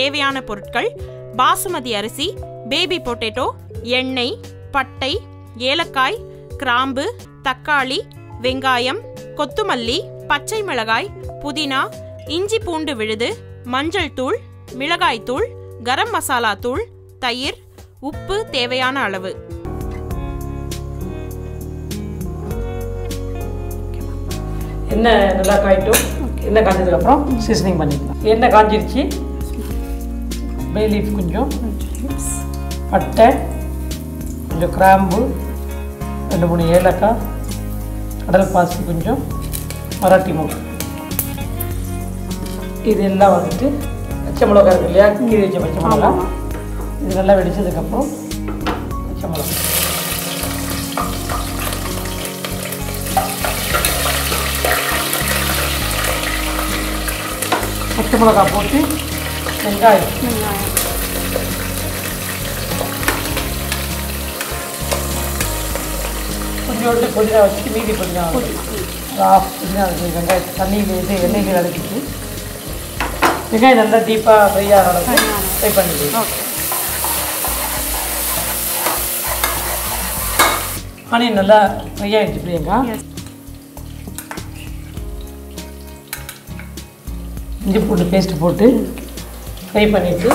தேவையான பொருட்கள் பாசுமதி அரிசி பேபி பொட்டேட்டோ எண்ணெய் பட்டை ஏலக்காய் கிராம்பு தக்காளி வெங்காயம் கொத்துமல்லி பச்சை மிளகாய் புதினா இஞ்சி பூண்டு விழுது மஞ்சள் தூள் மிளகாய் தூள் கரம் மசாலா தூள் தயிர் உப்பு தேவையான அளவு. எண்ணெய் நல்லா காய்ட்டும். எண்ணெய் காய்ச்சதுக்கப்புறம் சீசனிங் பண்ணிக்கலாம். எண்ணெய் காஞ்சிருச்சு. பே லீஃப் கொஞ்சம் பட்டை கொஞ்சம் கிராம்பு ரெண்டு மூணு ஏலக்காய் கடல் பாசி கொஞ்சம் மராட்டி மூக்கு இது எல்லாம் வந்துட்டு பச்சை மிளகா இருக்கு இல்லையா கீரி வச்ச பச்சை மிளகா இது நல்லா வெடிச்சதுக்கப்புறம் பச்சை மிளகா பச்சை மிளகா போட்டு வெங்காயம் கொஞ்சோண்டு புதினா வச்சு மீதி புதினா ஒரு ஆஃப் புதினா வச்சு வெங்காயம் தண்ணியில் இது எண்ணெயில் அடைச்சிட்டு வெங்காயம் நல்லா டீப்பாக ஃப்ரை ஆகிற அளவுக்கு ஃப்ரை பண்ணிடுவோம் ஆனியன் நல்லா ஃப்ரை ஆகிடுச்சு பிரியங்கா. இஞ்சி பூண்டு பேஸ்ட் போட்டு ஃப்ரை பண்ணிவிட்டு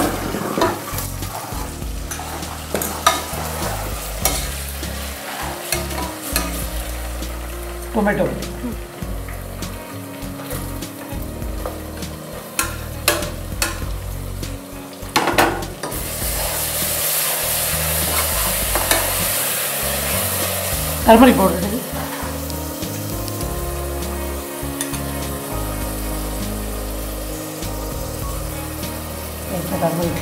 tomato turmeric powder turmeric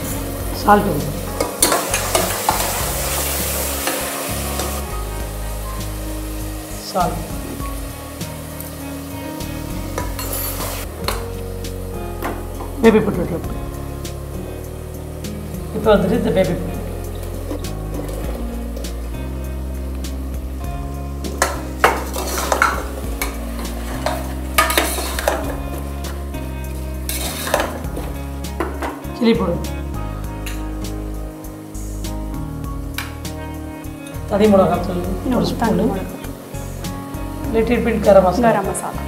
salt salt baby potato இப்போ வந்துட்டு இந்த பேபி பொட்டேட்டோ கிளி போடுங்க தனி மிளகாத்தூள் இன்னொரு spoon little bit garam masala garam masala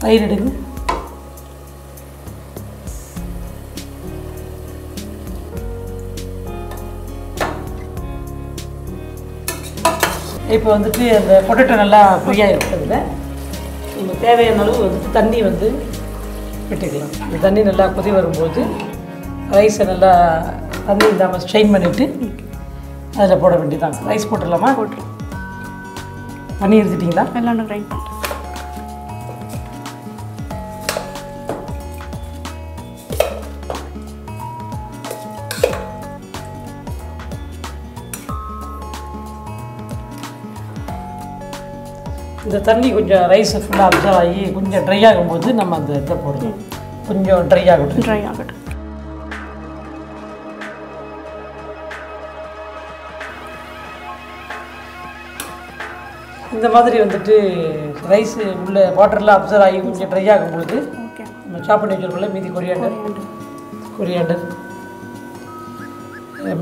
தயிர் எடுங்க இப்போ வந்துட்டு அந்த பொட்டேட்டோ நல்லா ஃப்ரீயாக இருக்கிறதுல நம்ம தேவையான அளவு வந்து தண்ணி வந்து விட்டுக்கலாம். இந்த தண்ணி நல்லா கொதி வரும்போது ரைஸை நல்லா தண்ணி இல்லாமல் ஸ்ட்ரெயின் பண்ணிவிட்டு அதில் போட வேண்டியதான் ரைஸ் போட்டுடலாமா? போட்டு பண்ணி எடுத்துட்டிங்களா? எல்லாம் கிரைண்ட் பண்ணிட்டேன் இந்த தண்ணி கொஞ்சம் ரைஸ் ஃபுல்லாக அப்சர்வ் ஆகி கொஞ்சம் ட்ரை ஆகும்போது நம்ம அந்த இதை போடணும். கொஞ்சம் ட்ரை ஆகட்டும். ட்ரை ஆகட்டும். இந்த மாதிரி வந்துட்டு ரைஸ் உள்ள வாட்டர்லாம் அப்சர்வ் ஆகி கொஞ்சம் ட்ரை ஆகும்போது நம்ம சாப் பண்ணி வச்சுருக்கோம்ல மீதி கொரியாண்டர் கொரியாண்டர்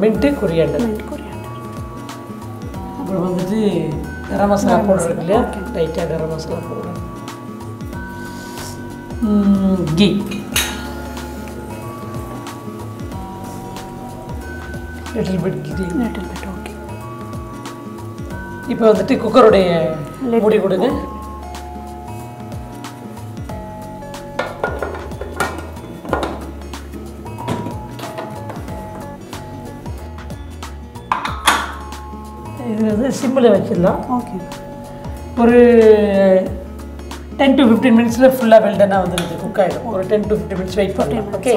மின்ட்டு கொரியாண்டர் அப்புறம் வந்துட்டு ഗരം മസാല പൗഡർ ഇല്ല ലൈറ്റാണ് garam masala powder ghee little bit கிரி லிட்டில் பிட் ஓகே இப்போ வந்துட்டு குக்கருடைய மூடி கொடுங்க இது வந்து சிம்மில் வச்சிடலாம். ಓಕೆ ஒரு டென் டு ஃபிஃப்டீன் மினிட்ஸில் ஃபுல்லாக வெல்டனாக வந்துடுது குக் ஆகிடும் ஒரு ten to fifteen minutes wait பண்ணலாம் ஓகே.